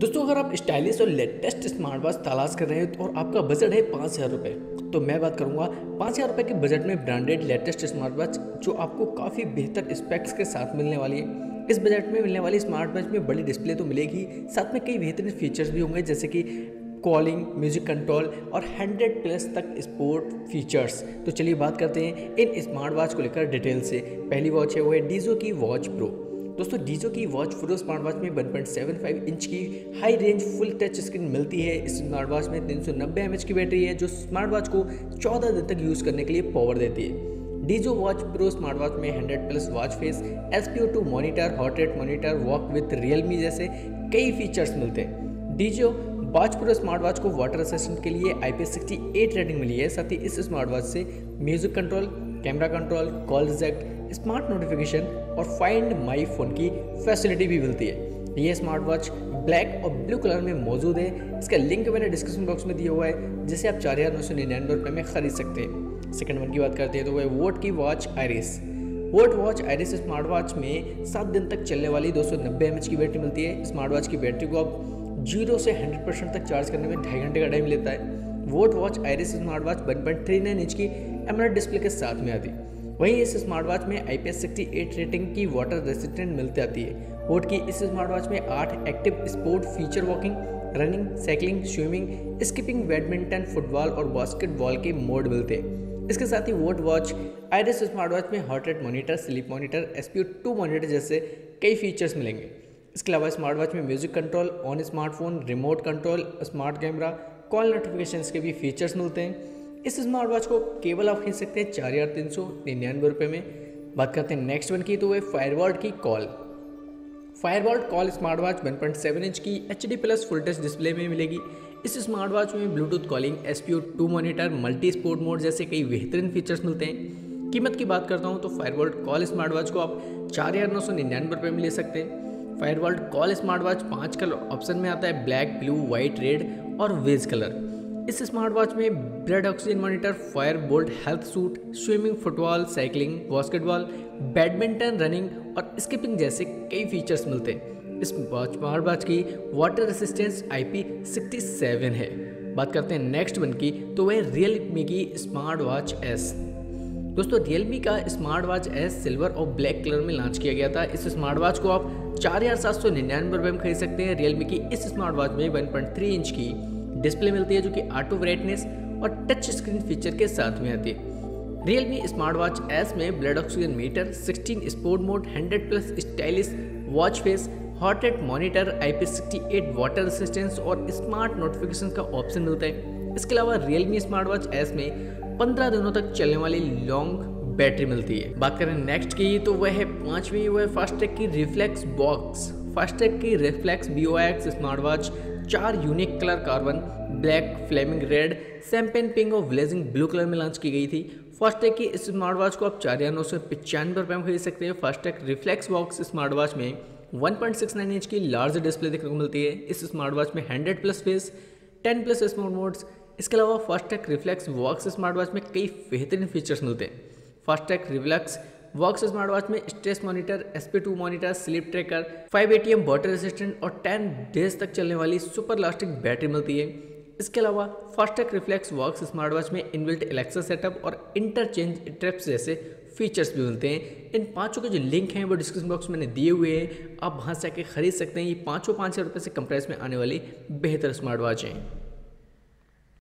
दोस्तों, अगर आप स्टाइलिश और लेटेस्ट स्मार्ट वॉच तलाश कर रहे हैं और आपका बजट है पाँच हज़ार रुपये तो मैं बात करूँगा पाँच हज़ार रुपये के बजट में ब्रांडेड लेटेस्ट स्मार्ट वॉच जो आपको काफ़ी बेहतर स्पेक्स के साथ मिलने वाली है। इस बजट में मिलने वाली स्मार्ट वॉच में बड़ी डिस्प्ले तो मिलेगी, साथ में कई बेहतरीन फीचर्स भी होंगे, जैसे कि कॉलिंग, म्यूज़िक कंट्रोल और 100 प्लस तक स्पोर्ट फीचर्स। तो चलिए बात करते हैं इन स्मार्ट वॉच को लेकर डिटेल से। पहली वॉच है, वो है डीजो की वॉच प्रो। दोस्तों डीजो की वॉच प्रो स्मार्ट वॉच में 1.75 इंच की high range full touch screen मिलती है। इस स्मार्ट वॉच में 390 एमएच की बैटरी है, जो स्मार्ट वॉच को 14 दिन तक यूज़ करने के लिए पावर देती है। Dizo watch pro smart watch में 100 plus watch face S P O two monitor heart rate monitor walk with Realme जैसे कई फीचर्स मिलते हैं। Dizo watch pro smart watch को वाटर असिस्टेंट के लिए आई पी रेटिंग मिली है। साथ ही इस स्मार्ट वॉच से music control camera control call reject smart notification और फाइंड माई फ़ोन की फैसिलिटी भी मिलती है। ये स्मार्ट वॉच ब्लैक और ब्लू कलर में मौजूद है। इसका लिंक मैंने डिस्क्रिप्शन बॉक्स में दिया हुआ है, जिसे आप चार हज़ार नौ सौ निन्यानवे रुपये में खरीद सकते हैं। सेकंड वन की बात करते हैं तो वह वोट की watch Iris boAt watch Iris smart watch में सात दिन तक चलने वाली दो सौ की बैटरी मिलती है। स्मार्ट वॉच की बैटरी को आप ज़ीरो से हंड्रेड परसेंट तक चार्ज करने में ढाई घंटे का टाइम लेता है। BoAt watch Iris smart watch one point three nine inch की एमराइड डिस्प्ले के साथ में आती है। वहीं इस स्मार्ट वॉच में आई पी रेटिंग की वाटर रेसिस्टेंट मिलती आती है। वोट की इस स्मार्ट वॉच में आठ active sport feature walking running cycling swimming skipping badminton football और बास्केटबॉल के मोड मिलते हैं। इसके साथ ही boAt watch Iris smart watch में heart rate monitor sleep monitor S P two monitor जैसे कई फीचर्स मिलेंगे। इसके अलावा स्मार्ट वॉच में music control on smartphone remote control smart camera call notification के भी फीचर्स मिलते हैं। इस स्मार्ट वॉच को केवल आप खरीद सकते हैं चार हज़ार तीन सौ निन्यानवे रुपये में। बात करते हैं नेक्स्ट वन की तो वह फायरवॉल्ट की call Fire Boltt call smart watch one point seven inch की H D plus full touch display में मिलेगी। इस स्मार्ट वॉच में Bluetooth calling S P O two monitor multi sport mode जैसे कई बेहतरीन फीचर्स मिलते हैं। कीमत की बात करता हूँ तो फायरवॉल्ट कॉल स्मार्ट वॉच को आप चार हज़ार नौ सौ निन्यानवे रुपये में ले सकते हैं। Fire Boltt call smart watch पाँच कलर ऑप्शन में आता है ब्लैक ब्लू वाइट रेड और वेज कलर इस स्मार्ट वॉच में blood oxygen monitor Fire Boltt health suite swimming football cycling basketball badminton running और स्किपिंग जैसे कई फीचर्स मिलते हैं। इस वॉच स्मार्ट वॉच की वाटर रेसिस्टेंस आई है। बात करते हैं नेक्स्ट वन की तो वह रियलमी की स्मार्ट वॉच एस दोस्तों रियलमी का स्मार्ट वॉच एस सिल्वर और ब्लैक कलर में लॉन्च किया गया था। इस स्मार्ट वॉच को आप चार हज़ार सात सौ निन्यानवे रुपये में खरीद सकते हैं। रियलमी की इस स्मार्ट वॉच में वन पॉइंट थ्री इंच की डिस्प्ले मिलती है जो कि ऑटो ब्राइटनेस और टच स्क्रीन फीचर के साथ में आती है। रियलमी स्मार्ट वॉच एस में blood oxygen meter 16 sport mode 100 plus stylish watch face heart rate monitor I P sixty eight water assistance और स्मार्ट नोटिफिकेशन का ऑप्शन मिलता है। इसके अलावा रियलमी स्मार्ट वॉच एस में 15 दिनों तक चलने वाली लॉन्ग बैटरी मिलती है। बात करें नेक्स्ट की तो वह है पांचवी, वह फास्टैग की रिफ्लेक्स बॉक्स फास्टैग की रिफ्लेक्स बी स्मार्ट वॉच चार unique colour carbon black flaming red champagne pink और ब्लेजिंग ब्लू कलर में लॉन्च की गई थी। फास्टैग की इस स्मार्ट वॉच को आप चार हज़ार नौ सौ पचानवे रुपये में खरीद सकते हैं। Fastrack Reflex Vox smart watch में 1.69 इंच की लार्ज डिस्प्ले देखने को मिलती है। इस स्मार्ट वॉच में 100 plus face 10 plus smart modes इसके अलावा Fastrack Reflex Vox smart watch में कई बेहतरीन फीचर्स मिलते हैं। Fastrack Reflex Vox smart watch में stress monitor S P two monitor sleep tracker five ATM water resistant और टेन डेज़ तक चलने वाली सुपर लास्टिक बैटरी मिलती है। इसके अलावा Fastrack Reflex Vox smart watch में इनबिल्ट एलेक्सा सेटअप और इंटरचेंज ट्रिप्स जैसे फीचर्स भी मिलते हैं। इन पाँचों के जो लिंक हैं, वो डिस्क्रिप्शन बॉक्स में दिए हुए हैं। आप वहाँ से आके खरीद सकते हैं। ये पाँचों पाँच हज़ार रुपये से कम प्राइस में आने वाली बेहतर स्मार्ट वॉच हैं।